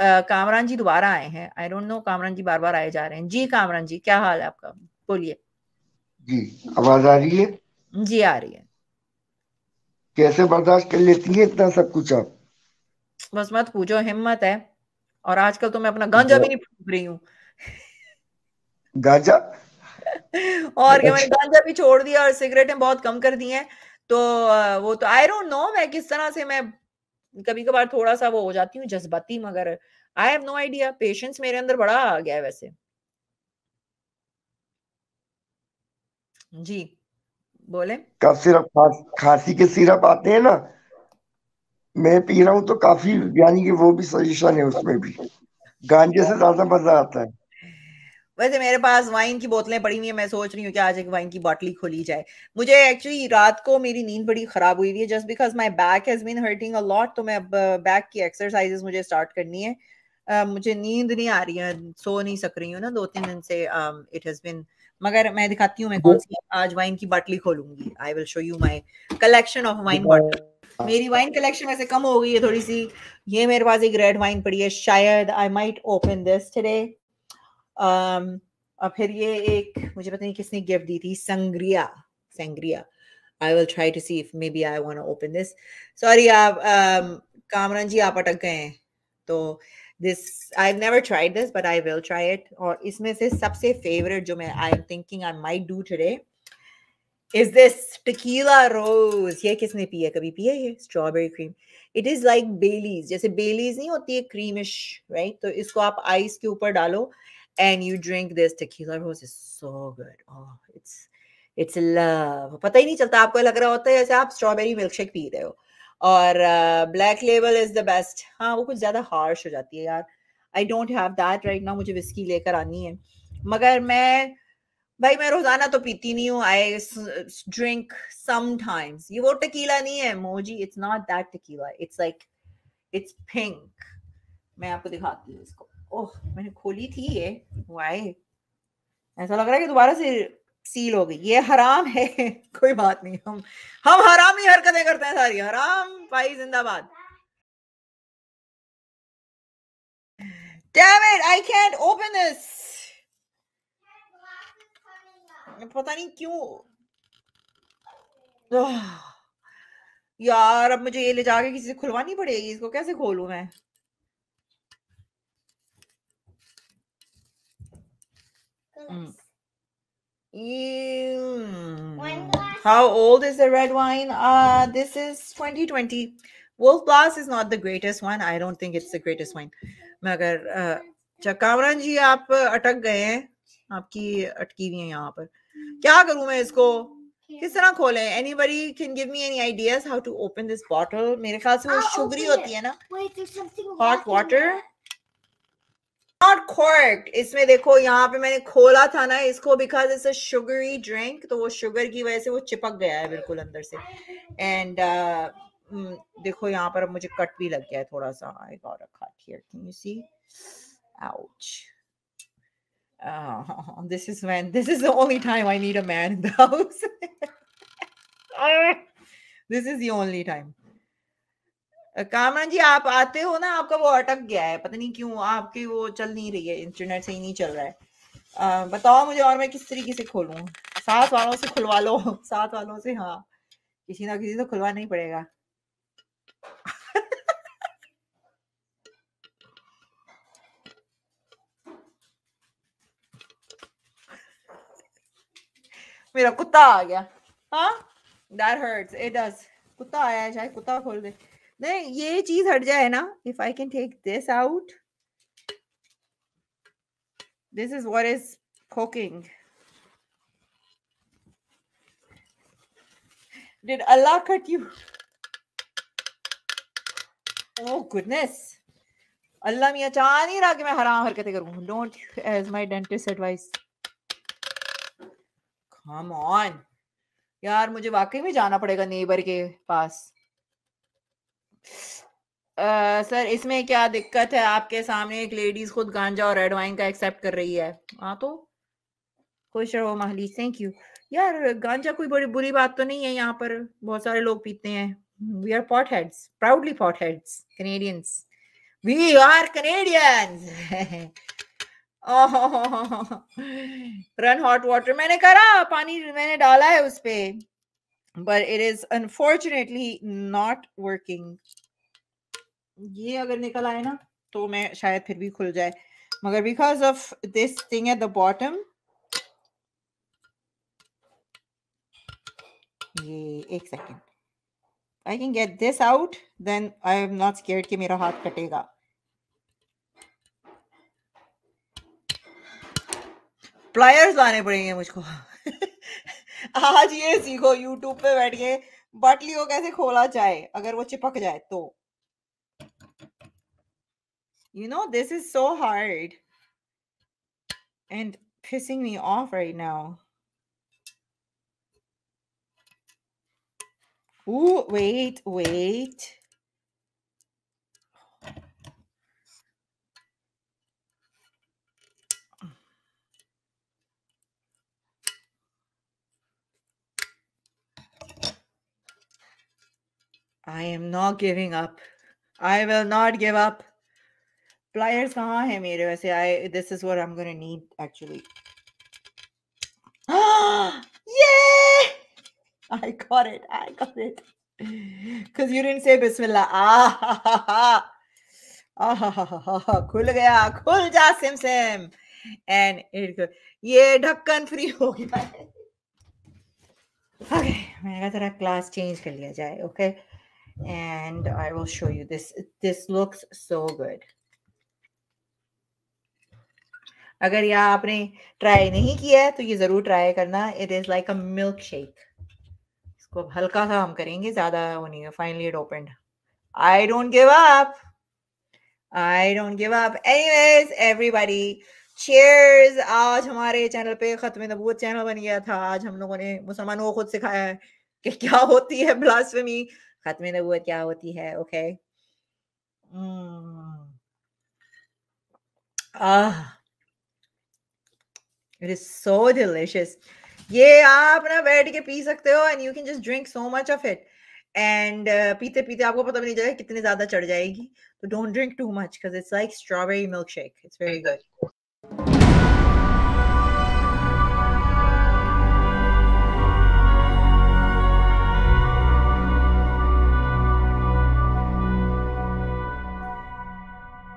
कामरान जी दोबारा आए हैं। I don't know Kamran ji बार बार आए जा रहे हैं। जी कामरान जी क्या हाल है आपका? बोलिए। जी आवाज़ आ रही है? जी आ रही है। कैसे बर्दाश्त कर लेती है इतना सब कुछ आप? बस मत पूछो हिम्मत है। और आजकल तो मैं अपना गांजा भी नहीं फूक रही हूँ। गांजा? और क्या मैंने अच्छा। गांजा भी छोड़ दिया और सिगरेटें बहुत कम कर दी हैं। तो वो तो आई डोंट नो मैं किस तरह से मैं कभी कभार थोड़ा सा वो हो जाती हूँ जज्बाती मगर I have no idea patience मेरे अंदर बड़ा आ गया है वैसे। जी बोले। कफ सिरप खास, के सिरप आते हैं ना मैं पी रहा हूँ तो काफ़ी यानी कि वो भी सजेशन है उसमें भी। गांजे से ज़्यादा मज़ा आता है। वैसे मेरे पास वाइन की बोतलें पड़ी हुई है मैं सोच रही हूँ कि आज एक वाइन की बॉटल खोली जाए। मुझे एक्चुअली रात को मेरी नींद बड़ी खराब हुई हुई है just because my back has been hurting a lot तो मैं अब बैक की एक्सरसाइजेस मुझे स्टार्ट करनी है। uh, मुझे नींद नहीं आ रही है सो नहीं सक रही हूँ ना दो तीन दिन से इट हैज़ बिन मगर मैं दिखाती हूँ मैं कौन सी आज वाइन की बॉटल खोलूँगी। I will show you my collection of wine bottle मेरी वाइन कलेक्शन वैसे कम हो गई है थोड़ी सी। ये मेरे पास एक रेड वाइन पड़ी है शायद I might open this today और फिर ये एक मुझे पता नहीं किसने गिफ्ट दी थी sangria sangria. I will try to see if maybe I want to open this sorry आप um, कामरान जी आप अटक गए हैं। तो this I never tried this but I will try it और इसमें से सबसे फेवरेट जो मैं I am thinking I might do today is this tequila rose ये किसने पिया? कभी पिया ये? Strawberry cream it is like Baileys जैसे बेलीज नहीं होती है क्रीमिश राइट right? तो इसको आप आइस के ऊपर डालो। And you drink this tequila rose is so good. Oh it's it's love. पता ही नहीं चलता, आपको लग रहा होता है जैसे आप स्ट्रॉबेरी मिल्क शेक पी रहे हो और black label is the best हाँ वो कुछ ज़्यादा हार्श हो जाती है यार। I don't have that right now मुझे विस्की लेकर आनी है। मगर मैं, भाई मैं रोज़ाना तो पीती नहीं हूँ। आई ड्रिंक समटाइम्स ये वो टकीला नहीं है मोजी it's not that tequila it's like it's pink मैं आपको दिखाती हूँ इसको। ओह मैंने खोली थी ये। वाई ऐसा लग रहा है कि दोबारा से सील हो गई। ये हराम है। कोई बात नहीं हम हम हराम ही हरकतें करते हैं सारी। हराम भाई जिंदाबाद। Damn it, I can't open this. पता नहीं क्यों। यार अब मुझे ये ले जाके किसी से खुलवानी पड़ेगी। इसको कैसे खोलूं मैं? Mm. How old is the red wine? Uh, this is 2020. Wolf Blass is not the greatest one. I don't think it's the greatest wine. मगर चकावरन जी आप अटक गए हैं आपकी अटकी हुई है यहाँ पर क्या करूँ मैं इसको किस तरह खोलें anybody can give me any ideas how to open this bottle मेरे ख्याल से वो शुगरी होती है ना हॉट वाटर नॉट कॉर्क इसमें देखो यहाँ पे मैंने खोला था ना इसको because it's a sugary drink तो वो शुगर की वजह से वो चिपक गया है बिल्कुल अंदर से। एंड uh, mm, देखो यहाँ पर अब मुझे कट भी लग गया है थोड़ा सा I got a cut here can you see ouch this is when this is the only time I need a man in the house. this is the only time. Kamran ji आप आते हो ना आपका वो अटक गया है पता नहीं क्यों आपकी वो चल नहीं रही है इंटरनेट सही नहीं चल रहा है। आ, बताओ मुझे और मैं किस तरीके से खोलूं? साथ वालों से खुलवा लो साथ वालों से हाँ। किसी ना किसी से खुलवाना ही पड़ेगा। मेरा कुत्ता आ गया। हाँ? दैट हर्ट्स इट डज कुत्ता आया है चाहे कुत्ता खोल दे। नहीं, ये चीज़ हट जाए ना if I can take this out this is what is cooking Did Allah cut you? Oh goodness. Allah मियाँ चाह नहीं रहा कि मैं हराम हरकतें करूँ। Don't age my dentist advice come on यार, मुझे वाकई में जाना पड़ेगा नेबर के पास। सर, इसमें क्या दिक्कत है? आपके सामने एक लेडीज़ खुद गांजा और रेड वाइन का एक्सेप्ट कर रही है। हाँ तो? खुश रहो माहली थैंक यू यार, गांजा कोई बड़ी बुरी बात तो नहीं है यहाँ पर? बहुत सारे लोग पीते हैं। We are pot heads proudly pot heads Canadians We are Canadians. Run hot water मैंने करा, पानी मैंने डाला है उस पे। But it is unfortunately not working ये अगर निकल आए ना तो मैं शायद फिर भी खुल जाए मगर because of this thing at the bottom ये एक second I can get this out then I am not scared कि मेरा हाथ कटेगा प्लायर्स लाने पड़ेंगे मुझको आज ये सीखो यूट्यूब पे बैठ के बाटली को कैसे खोला जाए अगर वो चिपक जाए तो you know this is so hard and pissing me off right now Ooh, wait. I am not giving up. I will not give up. Pliers कहाँ है मेरे वैसे I this is what I'm gonna need actually. Yay! I got it. I got it. Because you didn't say Bismillah. Ah, ah, खुल गया खुल जा SIM SIM and it ये ढक्कन फ्री हो गया है okay मैंने कहा तेरा क्लास चेंज कर लिया जाए okay and I will show you. This. This looks so good. अगर यह आपने ट्राई नहीं किया है तो ये ज़रूर ट्राई करना। Is like a milk shake इसको हल्का सा हम करेंगे, ज़्यादा वो नहीं है। Finally it open I don't give up I don't give up anyways everybody cheers आज हमारे चैनल पे खत्म नबूत चैनल बन गया था। आज हम लोगों ने मुसलमानों को खुद सिखाया है कि क्या होती है ब्लास्फेमी खत्म नबूत क्या होती है, okay? Ah. It is so delicious ये आप ना बैठ के पी सकते हो and you can just drink so much of it and पीते पीते आपको पता भी नहीं चलेगा कितनी ज़्यादा चढ़ जाएगी। तो don't drink too much because it's like strawberry milk shake it's very good